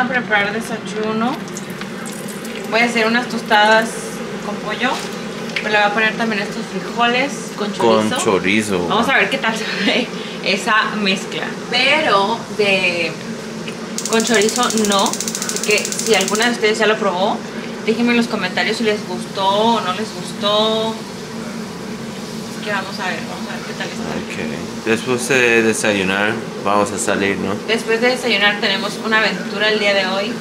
a preparar desayuno. Voy a hacer unas tostadas con pollo. Pero le voy a poner también estos frijoles con chorizo. Con chorizo. Vamos a ver qué tal se ve esa mezcla. Pero de con chorizo no. Así que si alguna de ustedes ya lo probó, déjenme en los comentarios si les gustó o no les gustó. Así que vamos a ver, vamos a ver qué tal está. Ok. Después de desayunar, vamos a salir, ¿no? Después de desayunar tenemos una aventura el día de hoy.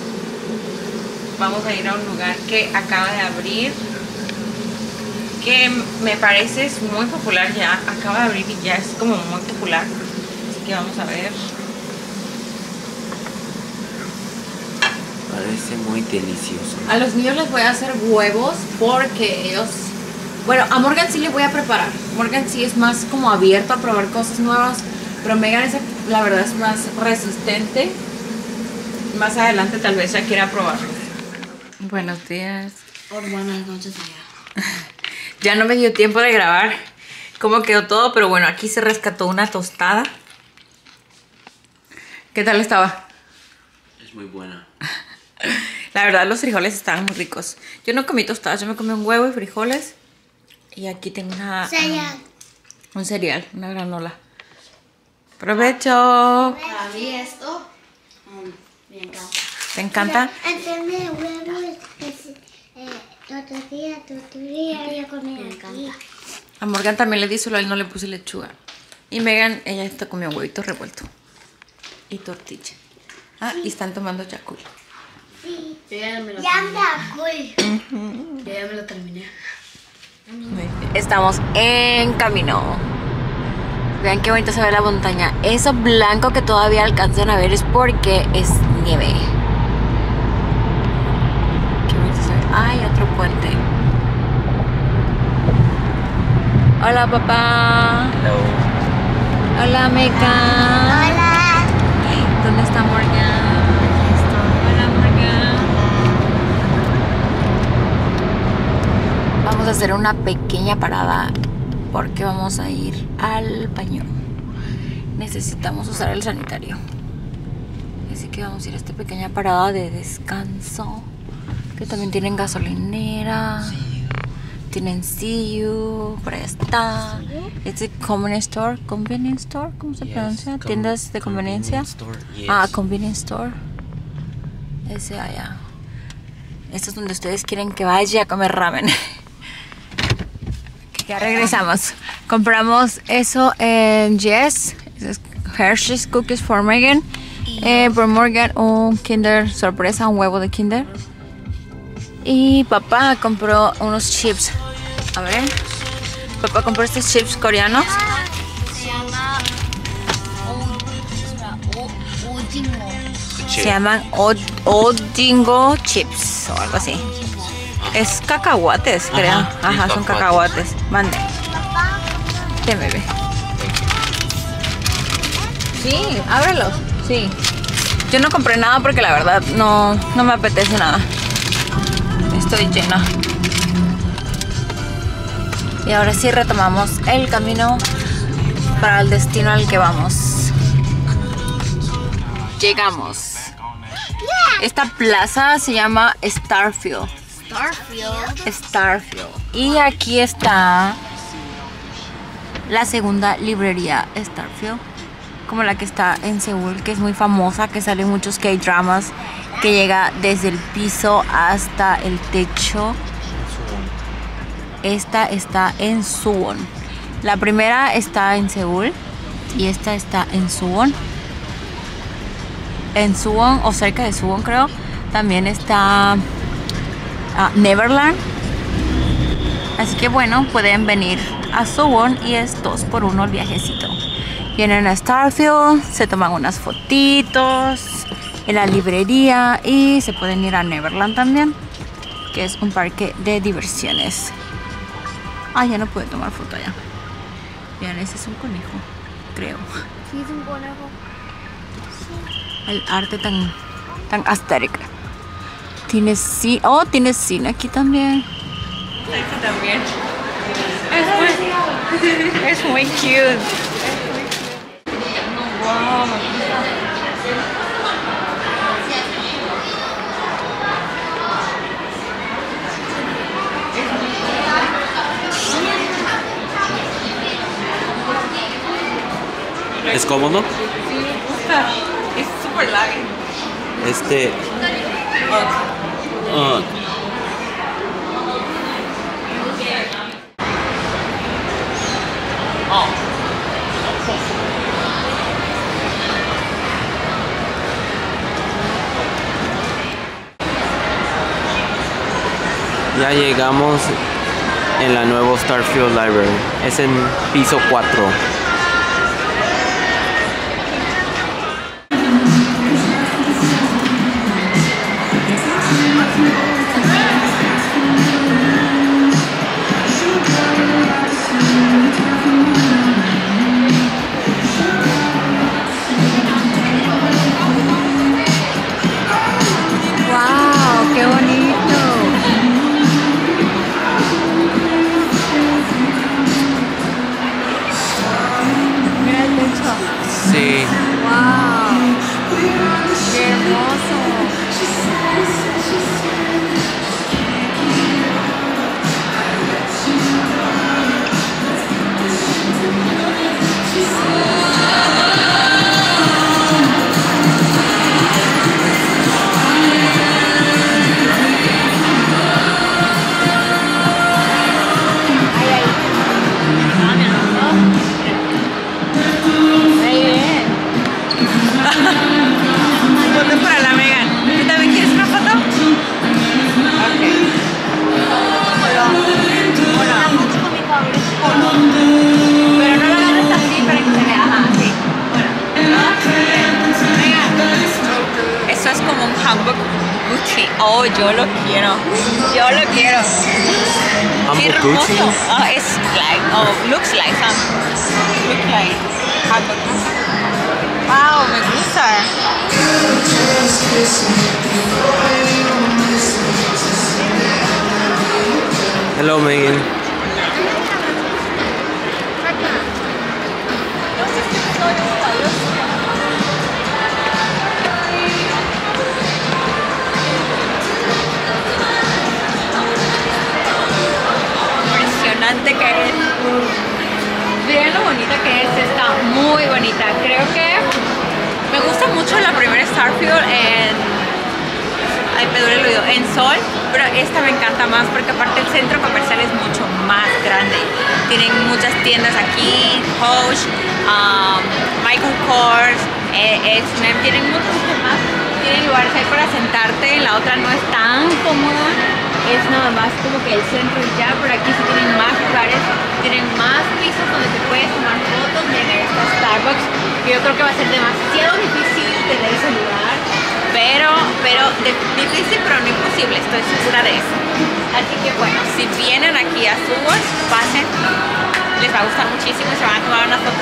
Vamos a ir a un lugar que acaba de abrir. Que me parece es muy popular ya. Acaba de abrir y ya es como muy popular. Así que vamos a ver. Parece muy delicioso. A los niños les voy a hacer huevos porque ellos... Bueno, a Morgan sí le voy a preparar. Morgan sí es más como abierto a probar cosas nuevas. Pero Megan es, la verdad es más resistente. Más adelante tal vez ya quiera probarlo. Buenos días. buenas noches allá. Ya no me dio tiempo de grabar cómo quedó todo, pero bueno, aquí se rescató una tostada. ¿Qué tal estaba? Es muy buena. La verdad, los frijoles estaban muy ricos. Yo no comí tostadas, yo me comí un huevo y frijoles. Y aquí tengo una, Cereal. un cereal, una granola. ¡Provecho! Para mí esto mm, me encanta. ¿Te encanta? Hacerme huevos, es, eh, tortilla, yo comía Me encanta. A Morgan también le di, solo a él no le puse lechuga. Y Megan, ella está comiendo huevito revuelto. Y tortilla. Ah, y están tomando chacul. Sí. Yo ya me lo Ya terminé. Yo ya me lo terminé. Estamos en camino. Vean qué bonito se ve la montaña. Eso blanco que todavía alcanzan a ver es porque es nieve. Qué bonito se ve. Ay, otro puente. Hola, papá. Hola, Meca. Hola. ¿Dónde está Morgan? Hola, Morgan. Vamos a hacer una pequeña parada porque vamos a ir al baño. Necesitamos usar el sanitario. Así que vamos a ir a esta pequeña parada de descanso. Que también tienen gasolinera. Tienen CU. Por ahí está. Es de convenience store. Convenience store. ¿Cómo se pronuncia? Tiendas de conveniencia. Ah, convenience store. Ese allá. Esto es donde ustedes quieren que vaya a comer ramen. ya regresamos. Compramos eso en Yes. Hershey's Cookies for Megan. Eh, por Morgan un Kinder sorpresa, un huevo de Kinder. Y papá compró unos chips. A ver. Papá compró estos chips coreanos. Se llama. Se llaman O- Ojingo Chips o algo así. Es cacahuates, creo. Ajá, son cacahuates. cacahuates. Mande. Te bebé. Sí, ábrelos. Sí. Yo no compré nada porque la verdad no, no me apetece nada. Estoy llena. Y ahora sí retomamos el camino para el destino al que vamos. Llegamos. Esta plaza se llama Starfield. Starfield. Starfield. Y aquí está la segunda librería Starfield. Como la que está en Seúl, que es muy famosa, que salen muchos K-dramas, que llega desde el piso hasta el techo. Esta está en Suwon. La primera está en Seúl y esta está en Suwon. En Suwon o cerca de Suwon creo, también está a Neverland. Así que bueno, pueden venir a Suwon y es dos por uno el viajecito. Vienen a Starfield, se toman unas fotitos en la librería y se pueden ir a Neverland también, que es un parque de diversiones. Ah, ya no puede tomar foto. Vean, ese es un conejo, creo. Sí, es un conejo el arte tan, tan estética. Tienes cine, oh, tiene cine aquí también. Este también. Es muy, es muy cute. Wow. Es cómodo. Este. ah, ya llegamos en la nueva Starfield Library. Es en piso 4. Sí. ¡Wow! ¡Qué hermoso! Gucci? Oh, it's like, oh, looks like some. Looks like handbook. Wow, me gusta. Hello, Megan. Impresionante que es. Lo bonita que es, está muy bonita. Creo que me gusta mucho la primera Starfield en. Ay, me duele el oído. En Sol, pero esta me encanta más porque aparte el centro comercial es mucho más grande. Tienen muchas tiendas aquí, Hosh, um, Michael Kors, eh, tienen muchos más. Tienen lugares ahí para sentarte, la otra no es tan cómoda. Es nada más como que el centro ya, pero aquí sí tienen más lugares, tienen más pisos donde te puedes tomar fotos, miren, está Starbucks, que yo creo que va a ser demasiado difícil tener ese lugar, pero, pero difícil pero no imposible, estoy segura de eso. Así que bueno, si vienen aquí a Subos, pasen, les va a gustar muchísimo y se van a tomar unas fotos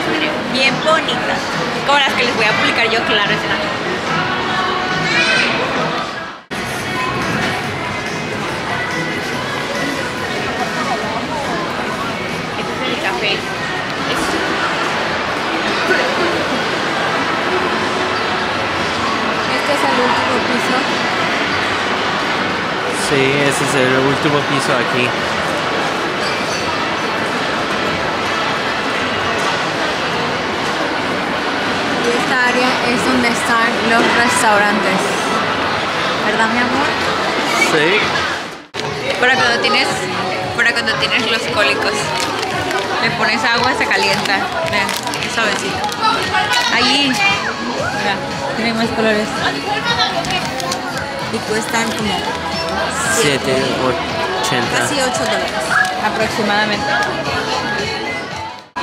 bien bonitas, como las que les voy a publicar yo, claro, es Sí, ese es el último piso aquí. Y esta área es donde están los restaurantes. ¿Verdad, mi amor? Sí. Para cuando tienes, para cuando tienes los cólicos. Le pones agua, se calienta. Vean, es suavecito. Allí. Mira, tiene más colores. Y cuestan como 7, 80. casi 8 dólares. Aproximadamente.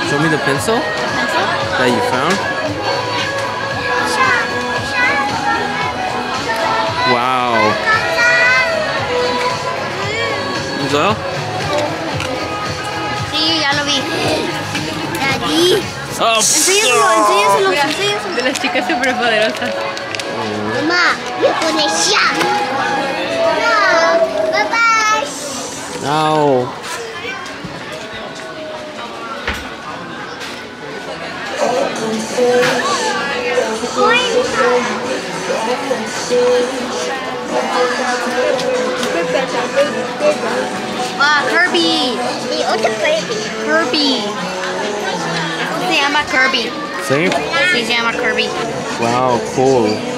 Show me the pencil that you found. Wow. Well, Sí, ya lo vi. Allí. oh, Enséñaselo, enséñaselo, enséñaselo. de las chicas superpoderosas. Mamá, me pone ya. No, bye bye. no. Ah, Kirby. Y otro baby. Kirby. Esto se llama Kirby. Sí. Sí, se llama Kirby. Wow, cool.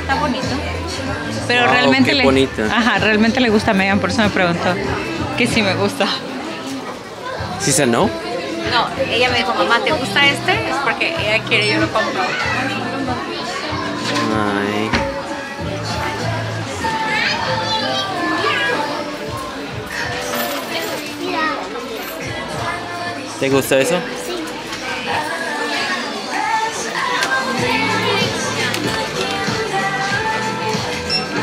Está bonito. Pero Wow, realmente qué le bonita. Ajá, realmente le gusta a Megan, por eso me preguntó que si me gusta. ¿Sí se no? No, ella me dijo, mamá, ¿te gusta este? Es porque ella quiere, yo lo compro. ¿Te gusta eso? sí.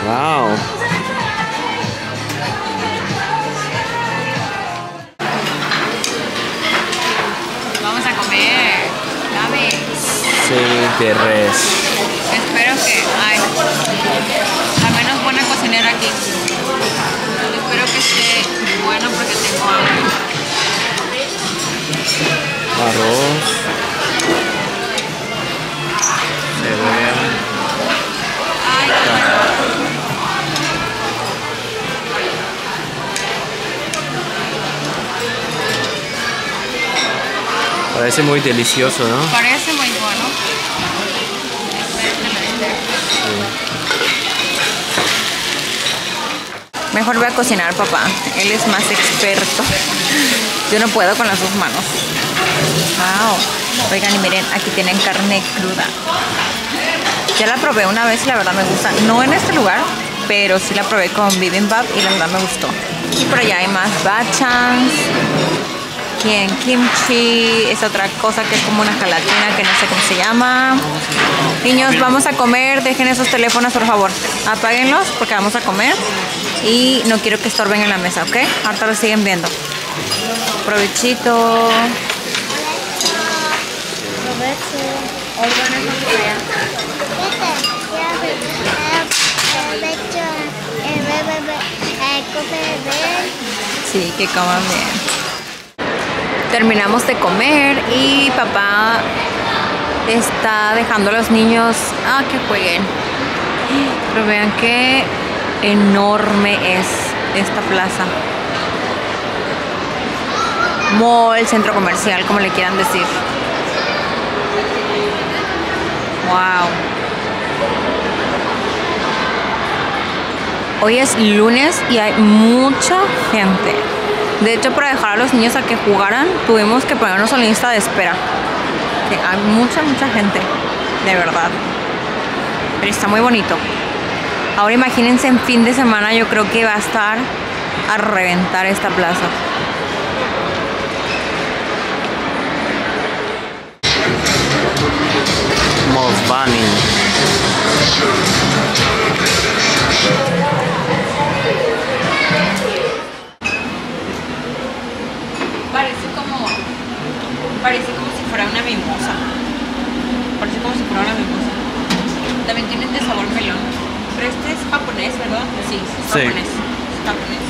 Wow. Vamos a comer. Dame. Sí, de res. Espero que. Ay. Al menos buena cocinera aquí. Espero que esté bueno porque tengo hambre. Arroz. Cebolla. Ay, Parece muy delicioso, ¿no? parece muy bueno. Mejor voy a cocinar, papá. Él es más experto. Yo no puedo con las dos manos. Wow. Oigan, y miren, aquí tienen carne cruda. Ya la probé una vez y la verdad me gusta. No en este lugar, pero sí la probé con bibimbap y la verdad me gustó. Y por allá hay más bachans. Aquí en kimchi es otra cosa que es como una gelatina que no sé cómo se llama. Niños, vamos a comer. Dejen esos teléfonos, por favor. Apáguenlos porque vamos a comer. Y no quiero que estorben en la mesa, ¿ok? Ahorita lo siguen viendo. Provechito. Sí, que coman bien. Terminamos de comer y papá está dejando a los niños a que jueguen. Pero vean qué enorme es esta plaza. Mall, centro comercial, como le quieran decir. Wow. Hoy es lunes y hay mucha gente. De hecho, para dejar a los niños a que jugaran, tuvimos que ponernos en lista de espera. Hay mucha, mucha gente. De verdad. Pero está muy bonito. Ahora imagínense en fin de semana, yo creo que va a estar a reventar esta plaza. Parece como. Parece como si fuera una mimosa. Parece como si fuera una mimosa. También tienen de sabor melón. Pero este es japonés, ¿verdad? Sí, es Sí. japonés. Es japonés.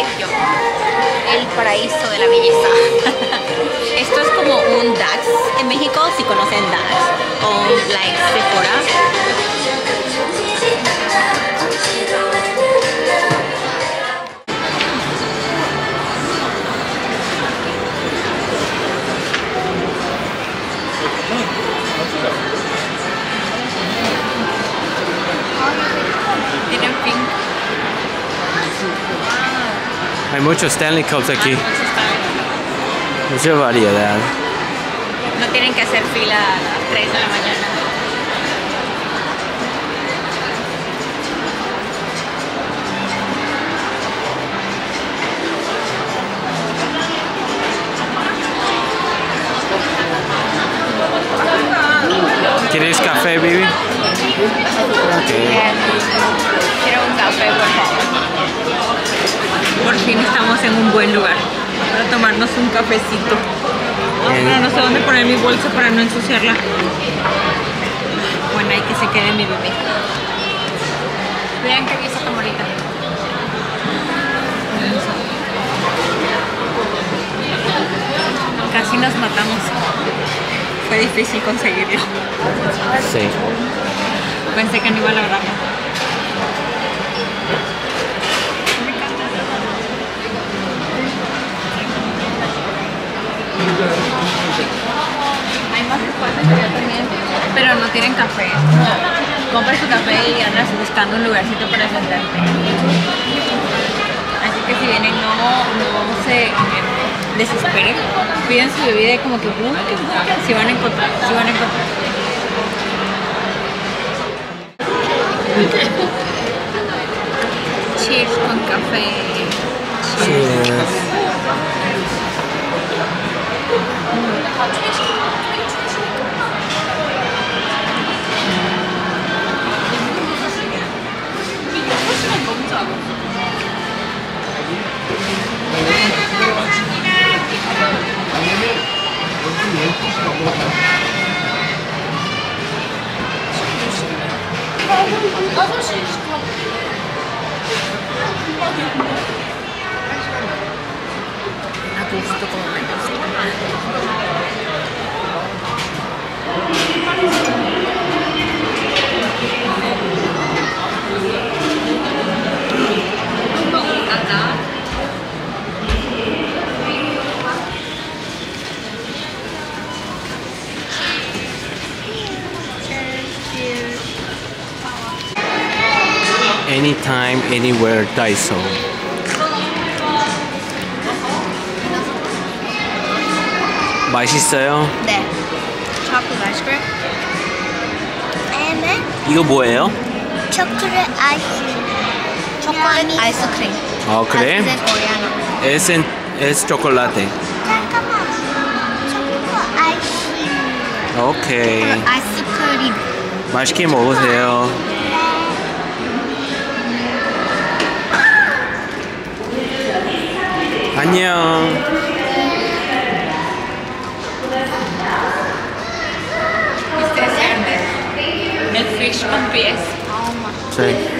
El paraíso de la belleza. Esto es como un DAX en México, si conocen DAX, o like Sephora. Hay muchos Stanley Cups aquí. Muchos Mucha variedad. No tienen que hacer fila a las 3 de la mañana. ¿Quieres café, baby? Quiero un café, por favor. Por fin estamos en un buen lugar para tomarnos un cafecito. Pero no sé dónde poner mi bolsa para no ensuciarla. Bueno, hay que se quede mi bebé. Vean qué belleza tan bonita. nos matamos. Fue difícil conseguirlo. Sí. Pensé que no iba a lograrlo. Hay más espacios allá también, pero no tienen café. Compras tu café y andas buscando un lugarcito para sentarte. Así que si vienen, no, no se desesperen. Piden su bebida y como que si van a encontrar, si van a encontrar. Cheers con café. Cheers. Anywhere, Daiso. 맛있어요? 네. 초콜릿 아이스크림. 에메 이거 뭐예요? 초콜릿 아이스크림. 초콜릿 아이스크림. 아 그래? 에센 에스 초콜라테. 잠깐만. 초콜릿 아이스크림. 오케이. 아이스크림. 맛있게 먹으세요. 안녕. El fish con pies. Sí.